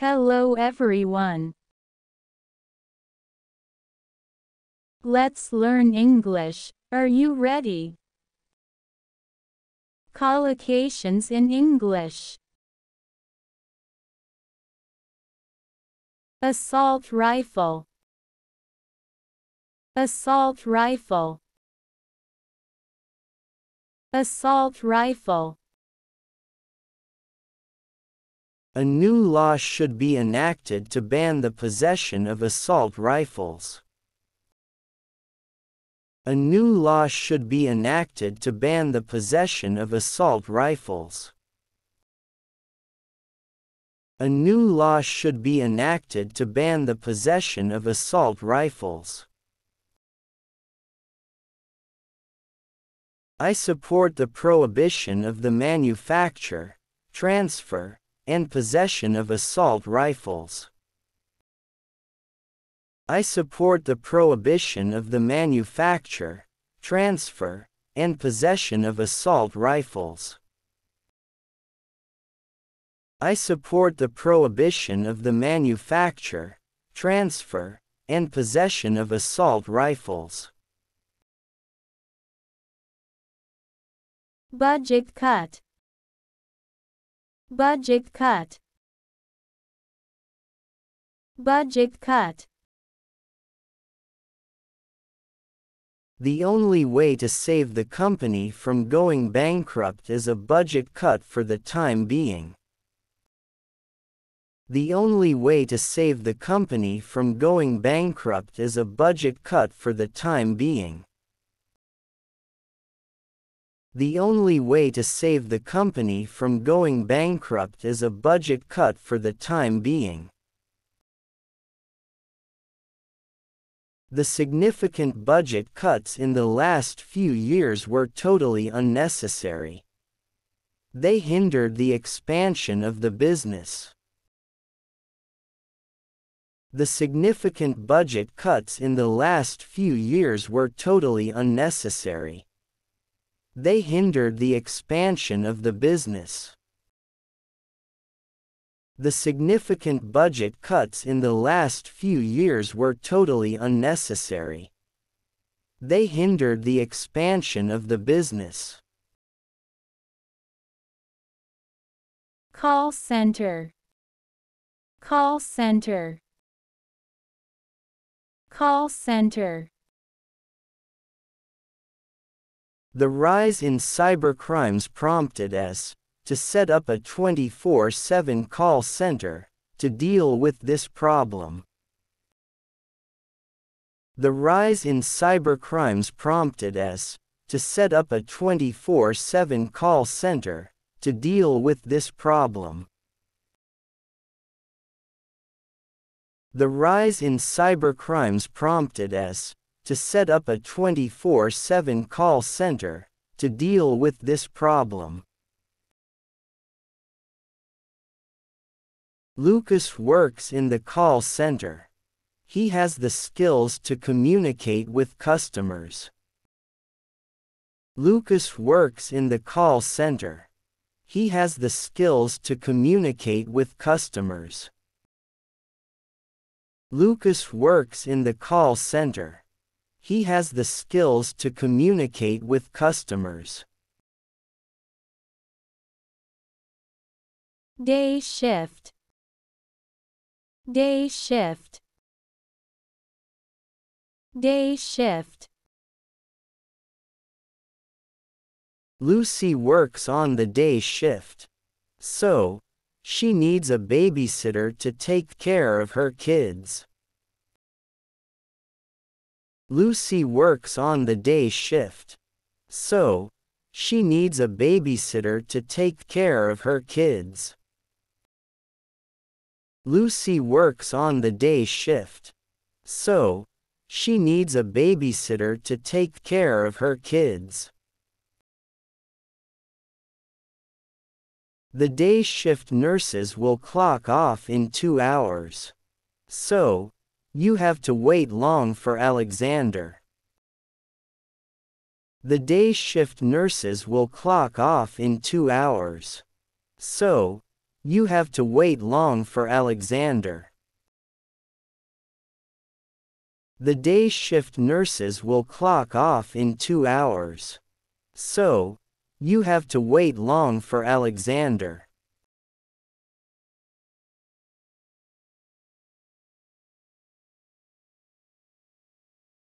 Hello everyone. Let's learn English. Are you ready? Collocations in English. Assault rifle. Assault rifle. Assault rifle. A new law should be enacted to ban the possession of assault rifles. A new law should be enacted to ban the possession of assault rifles. A new law should be enacted to ban the possession of assault rifles. I support the prohibition of the manufacture, transfer, and possession of assault rifles. I support the prohibition of the manufacture, transfer, and possession of assault rifles. I support the prohibition of the manufacture, transfer, and possession of assault rifles. Budget cut. Budget cut. Budget cut. The only way to save the company from going bankrupt is a budget cut for the time being. The only way to save the company from going bankrupt is a budget cut for the time being. The only way to save the company from going bankrupt is a budget cut for the time being. The significant budget cuts in the last few years were totally unnecessary. They hindered the expansion of the business. The significant budget cuts in the last few years were totally unnecessary. They hindered the expansion of the business. The significant budget cuts in the last few years were totally unnecessary. They hindered the expansion of the business. Call center. Call center. Call center. The rise in cybercrimes prompted us to set up a 24 7 call center to deal with this problem. The rise in cybercrimes prompted us to set up a 24 7 call center to deal with this problem. The rise in cybercrimes prompted us to set up a 24 7 call center to deal with this problem. Lucas works in the call center. He has the skills to communicate with customers. Lucas works in the call center. He has the skills to communicate with customers. Lucas works in the call center. He has the skills to communicate with customers. Day shift. Day shift. Day shift. Lucy works on the day shift. So, she needs a babysitter to take care of her kids. Lucy works on the day shift. So, she needs a babysitter to take care of her kids. Lucy works on the day shift. So, she needs a babysitter to take care of her kids. The day shift nurses will clock off in two hours. So, you have to wait long for Alexander. The day shift nurses will clock off in two hours. So, You have to wait long for Alexander. The day shift nurses will clock off in two hours. So, you have to wait long for Alexander.